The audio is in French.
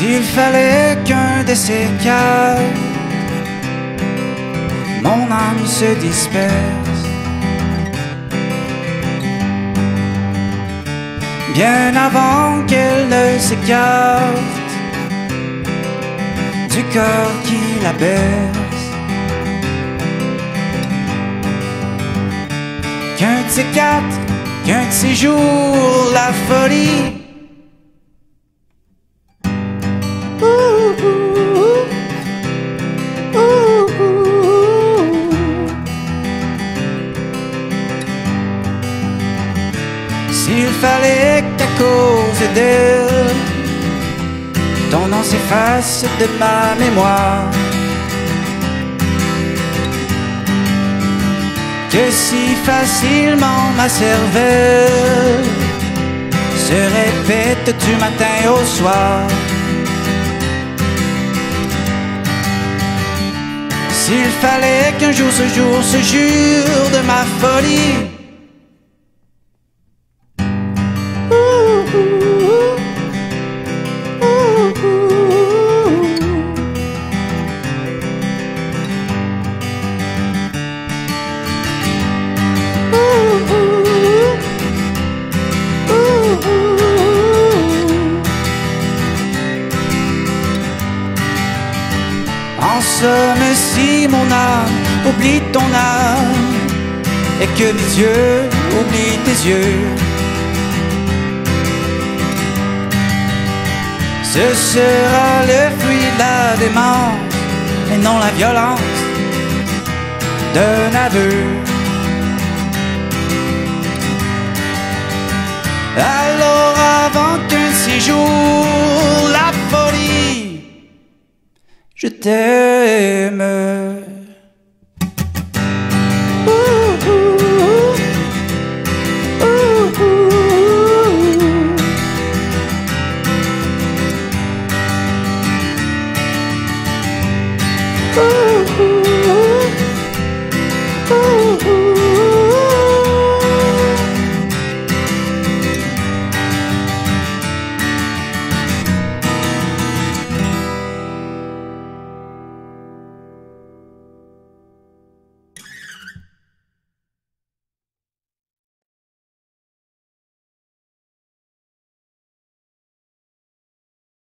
S'il fallait qu'un de ces quatre, mon âme se disperse. Bien avant qu'elle ne s'écarte du corps qui la berce. Qu'un de ces quatre, qu'un de ces jours, la folie. S'il fallait qu'à cause d'elle, ton nom s'efface de ma mémoire. Que si facilement ma cervelle se répète du matin au soir. S'il fallait qu'un jour ce jour se jure de ma folie. En somme, si mon âme oublie ton âme et que mes yeux oublient tes yeux, ce sera le fruit de la démence et non la violence d'un aveu. Alors avant qu'un séjour, la je t'aime.